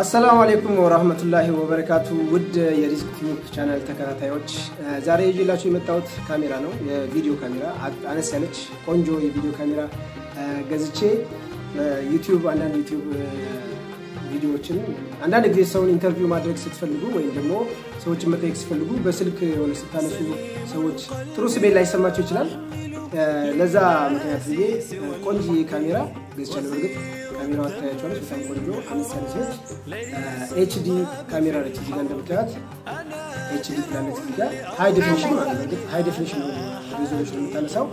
السلام عليكم ورحمة الله وبركاته። ውድ የሪዝቅ ቲዩብ ቻናል ተከታታዮች ዛሬ ይዤላችሁ የመጣሁት ካሜራ ነው፣ የቪዲዮ ካሜራ አነስ ያለች ቆንጆ የቪዲዮ ካሜራ ገዝቼ ዩቲዩብ አንዳንድ ዩቲዩብ ቪዲዮዎችን አንዳንድ ጊዜ ሰውን interview ማድረግ ስትፈልጉ ወይም ደግሞ ሰዎችን መጠየቅ ስትፈልጉ በስልክ የሆነ ስታነሱ ሰዎች ጥሩ ስሜት ላይሰማቸው ይችላል። ለዛ ምክንያት ብዬ ቆንጆ ካሜራ ገዝቻለሁ። በእርግጥ ካሜራዋ ትታያቸዋለች። በጣም ቆንጆ አነስ HD ካሜራ ነች። እዚጋ እንደምታያት HD ትላለች። እዚጋ high definition ማለት ነው። definition resolution የምታነሳው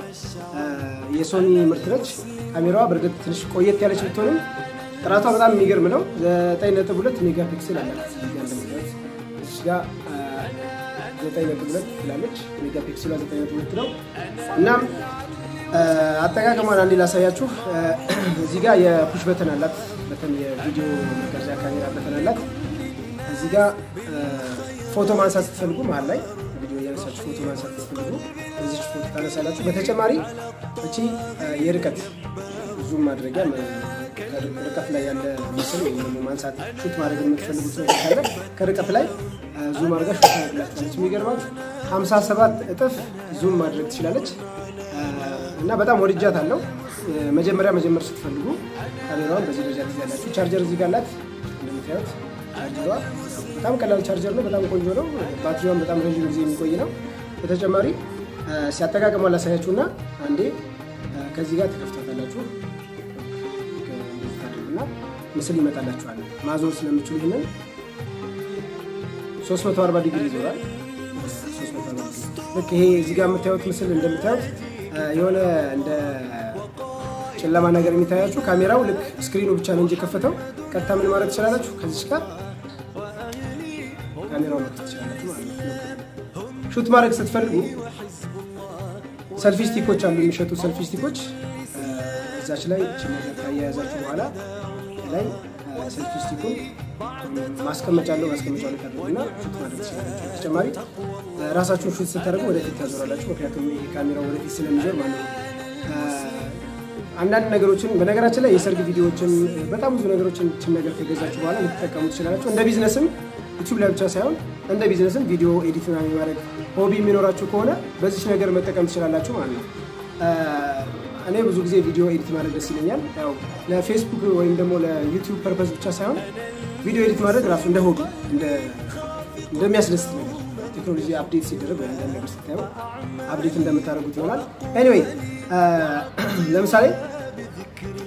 የሶኒ ምርት ነች። ካሜራዋ በእርግጥ ትንሽ ቆየት ያለች ብትሆንም ጥራቷ በጣም የሚገርም ነው። 9.2 mega pixel አላት። እዚጋ እንደምታያት እዚጋ 9.2 ትላለች። mega pixel ሏ 9.2 ነው። እናም አጠቃቀሟን አንዴ ላሳያችሁ። እዚህ ጋር የ push button አላት። button የቪዲዮ መቀረጫ ካሜራ button አላት። እዚህ ጋር ፎቶ ማንሳት ስትፈልጉ መሀል ላይ ቪዲዮ እያነሳችሁ ፎቶ ማንሳት ስትፈልጉ እዚች ፎቶ ታነሳላችሁ። በተጨማሪ እቺ የርቀት zoom ማድረጊያ ርቀት ላይ ያለ ምስል ወይም ማንሳት shoot ማድረግ የምትፈልጉት ነገር ካለ ከርቀት ላይ zoom አድርጋ shoot ታደርግላችኋለች። የሚገርማችሁ 57 እጥፍ zoom ማድረግ ትችላለች እና በጣም ወድጃታለሁ። መጀመሪያ መጀመር ስትፈልጉ ካሜራዋን በዚህ ደረጃ ትይዛላችሁ። ቻርጀር እዚህ ጋር አላት እንደምታዩት። ቻርጀሯ በጣም ቀላል ቻርጀር ነው። በጣም ቆንጆ ነው። ባትሪዋን በጣም ረዥም ጊዜ የሚቆይ ነው። በተጨማሪ ሲያጠቃቀሟን ላሳያችሁ እና አንዴ እዚህ ጋር ትከፍታላችሁ ምስል ይመጣላችኋል። ማዞር ስለምትችሉ ይህንን 340 ዲግሪ ይዞራል። ልክ ይሄ እዚህ ጋር የምታዩት ምስል እንደምታዩት የሆነ እንደ ጨለማ ነገር የሚታያችሁ ካሜራው ልክ screen ኑ ብቻ ነው እንጂ የከፈተው። ቀጥታ ምን ማድረግ ትችላላችሁ? ከዚች ጋር ካሜራው ትችላላችሁ ማለት shoot ማድረግ ስትፈልጉ selfie stick ኦች አሉ፣ የሚሸጡ selfie stick ኦች። እዛች ላይ ነገር ካያያዛችሁ በኋላ ላይ selfie stick ኡን ማስቀመጫ አለው ማስቀመጫ ላይ ታደርጉና shoot ማድረግ ትችላላችሁ። በተጨማሪ ራሳችሁን shoot ስታደርጉ ወደፊት ታዞራላችሁ። ምክንያቱም ካሜራው ወደፊት ስለሚዞር ማለት ነው። አንዳንድ ነገሮችን በነገራችን ላይ የሰርግ ቪዲዮዎችን በጣም ብዙ ነገሮችን እችን ነገር ከገዛችሁ በኋላ ልትጠቀሙ ትችላላችሁ። እንደ ቢዝነስም ዩቲዩብ ላይ ብቻ ሳይሆን እንደ ቢዝነስም ቪዲዮ edit ማድረግ hobby የሚኖራችሁ ከሆነ በዚች ነገር መጠቀም ትችላላችሁ ማለት ነው። እኔ ብዙ ጊዜ ቪዲዮ edit ማድረግ ደስ ይለኛል። ያው ለፌስቡክ ወይም ደግሞ ለዩቲዩብ purpose ብቻ ሳይሆን ቪዲዮ edit ማድረግ ራሱ እንደ hobby እንደሚያስደስት ነገር ቴክኖሎጂ update ሲደረግ ወይም አንዳንድ ነገር ስታዩ update እንደምታደርጉት ይሆናል። anyway ለምሳሌ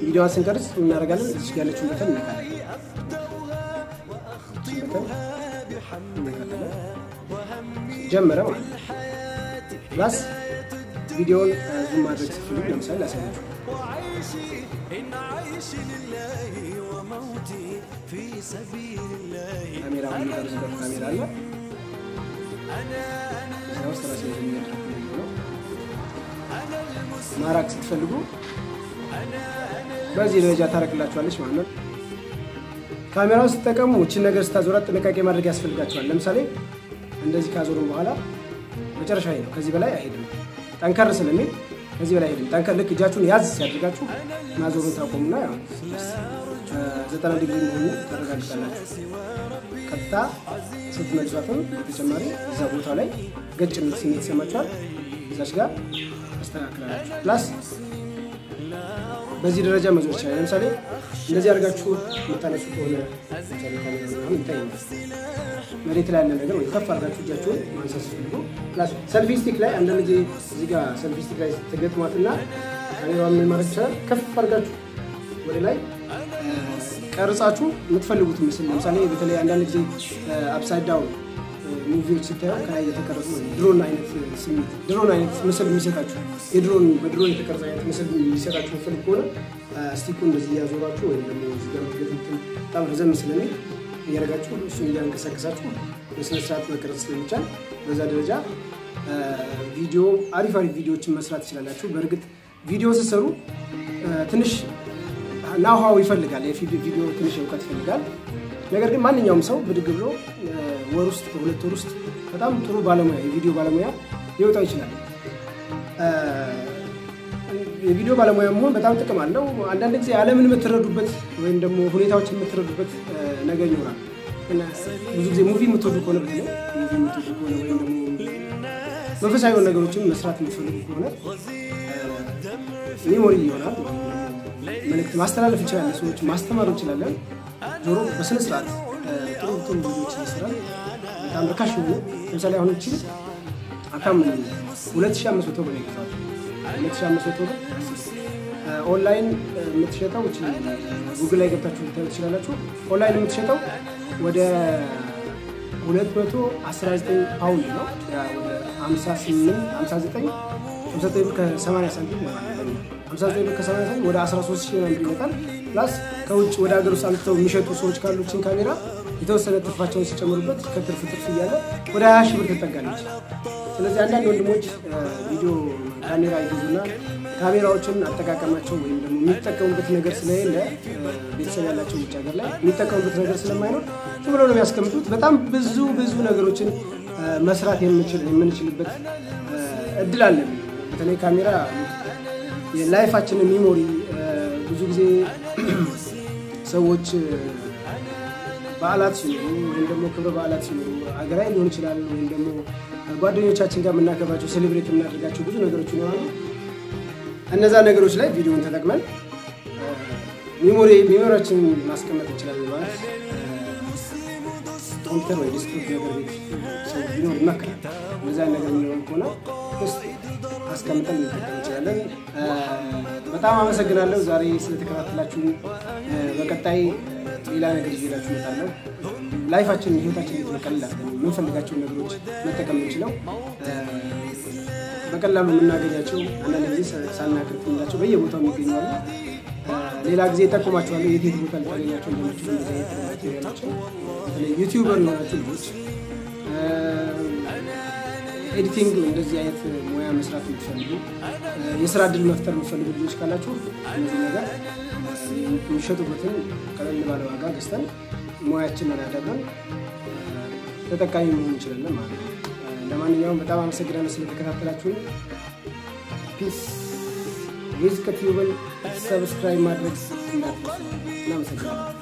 ቪዲዮዋን ስንቀርጽ እናደርጋለን። እዚህ ጋር ያለችውን button እንነካለን። ጀመረ ማለት ነው። ፕላስ ቪዲዮውን ዙም ማድረግ ስትፈልጉ ለምሳሌ ላሳያችሁ። ካሜራ ማራቅ ስትፈልጉ በዚህ ደረጃ ታረቅላችኋለች ማለት ነው። ካሜራውን ስትጠቀሙ እችን ነገር ስታዞራት ጥንቃቄ ማድረግ ያስፈልጋችኋል። ለምሳሌ እንደዚህ ካዞሩም በኋላ መጨረሻ ነው። ከዚህ በላይ አይሄድም። ጠንከር ስለሚል ከዚህ በላይ አይሄድም። ጠንከር ልክ እጃችሁን ያዝ ሲያደርጋችሁ ማዞሩን ታቆሙና ዘጠና ዲግሪ መሆኑ ታረጋግጣላችሁ። ቀጥታ ስትመልሷትም በተጨማሪ እዛ ቦታ ላይ ገጭ የሚል ስሜት ይሰማችኋል። እዛች ጋር አስተካክላላችሁ። plus በዚህ ደረጃ መዞር ይችላል። ለምሳሌ እንደዚህ አድርጋችሁ የምታነሱ ከሆነ መሬት ላይ ያለ ነገር ወይ ከፍ አድርጋችሁ እጃችሁን ማንሳት ስትፈልጉ selfie stick ላይ አንዳንድ ጊዜ እዚህ ጋር selfie stick ላይ ተገጥሟትና ካሜራ ምን ማድረግ ይችላል? ከፍ አድርጋችሁ ወደ ላይ ቀርጻችሁ የምትፈልጉት ምስል ለምሳሌ በተለይ አንዳንድ ጊዜ upside down movie ዎች ስታዩ ከላይ የተቀረጹ ድሮን አይነት ስሜት ድሮን አይነት ምስል የሚሰጣችሁ የድሮን በድሮን የተቀረጸ አይነት ምስል የሚሰጣችሁ ምስል ከሆነ ስቲኩ እንደዚህ እያዞራችሁ ወይም ደግሞ ምትገዙትን በጣም ረዘም ስለሚል እያደረጋችሁ እሱን እያንቀሳቀሳችሁ በስነስርዓት መቀረጽ ስለሚቻል በዛ ደረጃ ቪዲዮ አሪፍ አሪፍ ቪዲዮዎችን መስራት ትችላላችሁ። በእርግጥ ቪዲዮ ስትሰሩ ትንሽ ናውሃው ይፈልጋል። የቪዲዮ ትንሽ እውቀት ይፈልጋል። ነገር ግን ማንኛውም ሰው ብድግ ብሎ ወር ውስጥ በሁለት ወር ውስጥ በጣም ጥሩ ባለሙያ የቪዲዮ ባለሙያ ሊወጣው ይችላል። የቪዲዮ ባለሙያ መሆን በጣም ጥቅም አለው። አንዳንድ ጊዜ ዓለምን የምትረዱበት ወይም ደግሞ ሁኔታዎችን የምትረዱበት ነገር ይኖራል። ብዙ ጊዜ movie የምትወዱ ከሆነ movie የምትወዱ ከሆነ ወይም ደግሞ መንፈሳዊ ነገሮችን መስራት የምትፈልጉ ከሆነ memory ይሆናል። መልዕክት ማስተላለፍ እንችላለን፣ ሰዎች ማስተማር እንችላለን። ዶሮ በስነ ስርዓት ጥሩ ጥሩ ቪዲዮች ይሰራል። በጣም ርካሽ ሆኑ። ለምሳሌ አሁን እቺ አካም ሁለት ሺህ አምስት መቶ ብር ይገዛል። ሁለት ሺህ አምስት መቶ ብር ኦንላይን የምትሸጠው እቺ ጉግል ላይ ገብታችሁ ልታዩት ትችላላችሁ። ኦንላይን የምትሸጠው ወደ 219 ፓውንድ ነው። ወደ 58 59 59 ከ80 ሳንቲም ነው። 50 ሺህ ብር ከ80 ወደ 13 ሺህ ብር ይመጣል። ፕላስ ከውጭ ወደ ሀገር ውስጥ አምጥተው የሚሸጡ ሰዎች ካሉችን ካሜራ የተወሰነ ትርፋቸውን ሲጨምሩበት ከትርፍ ትርፍ እያለ ወደ 20 ሺህ ብር ትጠጋለች። ስለዚህ አንዳንድ ወንድሞች ቪዲዮ ካሜራ ይገዙና ካሜራዎችን አጠቃቀማቸው ወይም ደግሞ የሚጠቀሙበት ነገር ስለሌለ ቤተሰብ ያላቸው ውጭ ሀገር ላይ የሚጠቀሙበት ነገር ስለማይኖር ዝም ብሎ ነው የሚያስቀምጡት። በጣም ብዙ ብዙ ነገሮችን መስራት የምንችልበት እድል አለ። በተለይ ካሜራ የ life ኣችንን memory ብዙ ጊዜ ሰዎች በዓላት ሲኖሩ ወይም ደግሞ ክብረ በዓላት ሲኖሩ ሀገራዊ ሊሆን ይችላል ወይም ደግሞ ጓደኞቻችን ጋር የምናከብራቸው celebrate የምናደርጋቸው ብዙ ነገሮች ይኖራሉ። እነዛ ነገሮች ላይ ቪዲዮን ተጠቅመን memory memory ያችንን ማስቀመጥ እንችላለን። ማለት ኮምፒውተር ወይ desktop ነገር ቤት ቢኖር ይመከራል። እነዛ ነገር የሚኖረን ከሆነ ውስጥ አስቀምጠን ልንጠቀም እንችላለን። በጣም አመሰግናለሁ ዛሬ ስለተከታተላችሁ። በቀጣይ ሌላ ነገር ይዤላችሁ እመጣለሁ። life ኣችንን ህይወታችንን ቀለል አድርገን የምንፈልጋቸውን ነገሮች መጠቀም የምንችለው በቀላሉ የምናገኛቸው አንዳንድ ጊዜ የምንላቸው በየቦታው የሚገኙ አሉ። ሌላ ጊዜ እጠቁማችኋለሁ የት ቦታ ልታገኛቸው በተለይ YouTuber የሆናችሁ ልጆች editing እንደዚህ አይነት ሙያ መስራት የምትፈልጉ የስራ እድል መፍጠር የምትፈልጉ ልጆች ካላችሁ እነዚህ ነገር የሚሸጡበትን ቀለል ባለ ዋጋ ገዝተን ሙያችንን አዳብረን ተጠቃሚ መሆን እንችላለን ማለት ነው። ለማንኛውም በጣም አመሰግናለሁ ስለተከታተላችሁ። peace with ከቲዩብን subscribe ማድረግ እናመሰግናለን።